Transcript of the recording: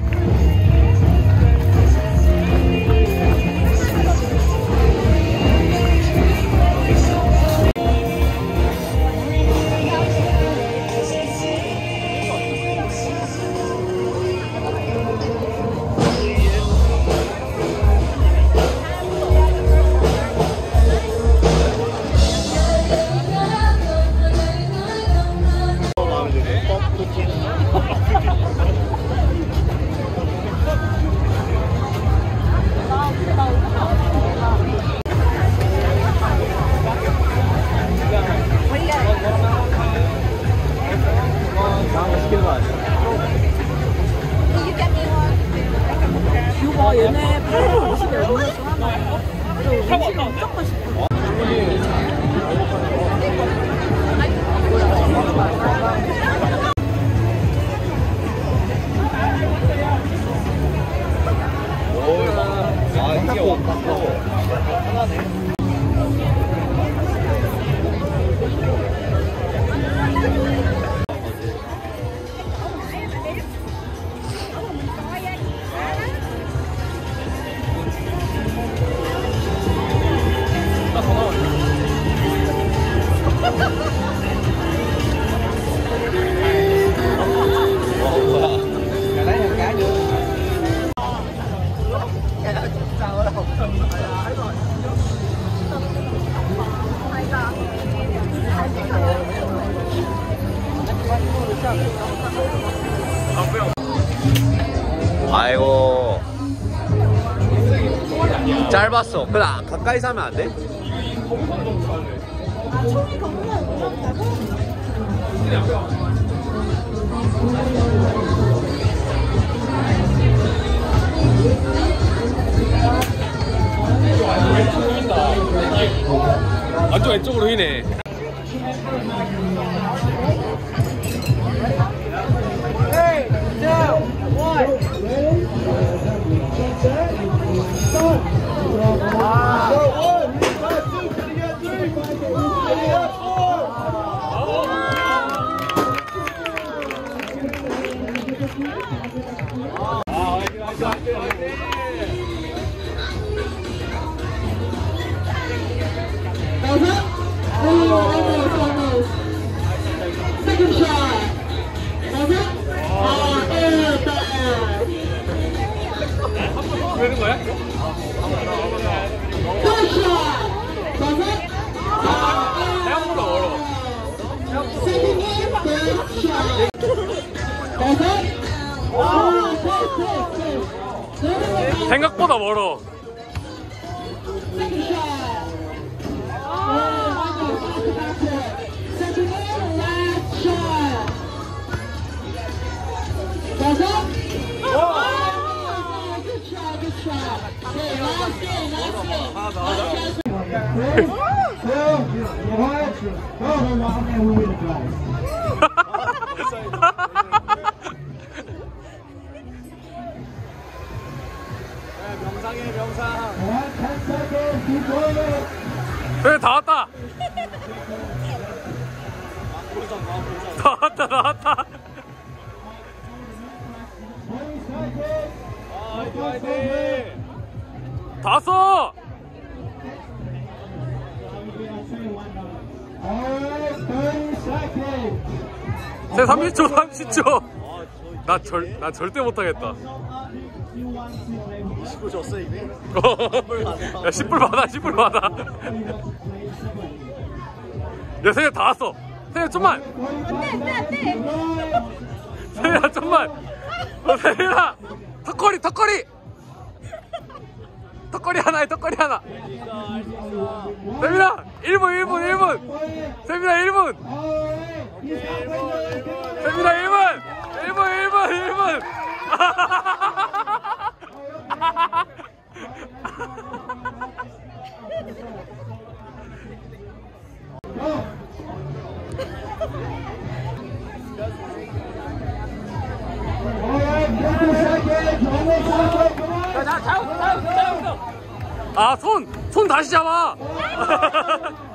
Bye. 얘네 850에 음료수 하나 저 음식 엄청 맛있어 아 이게 왔고 아이고 짧았어 그래 가까이 사면 안 돼? 완전 왼쪽으로 휘네. 생각보다 멀어. Last chance. 그래 다 왔다. 다 왔다 다 왔다. 다 왔어. 제 30초 30초. 나 절 나 절대 못하겠다. 19 줬어 이미? 야 10불 받아 10불 받아. 야 세야 다 왔어. 세야 좀만. 세야 좀만. 어, 세야 턱걸이 턱걸이. 턱걸이 하나에 턱걸이 하나. 세민아 1분 1분 1분. 세민아 1분. 세민아 1분. 1분 1분 1분. 아, 손! 손 다시 잡아!